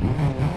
Mm-hmm.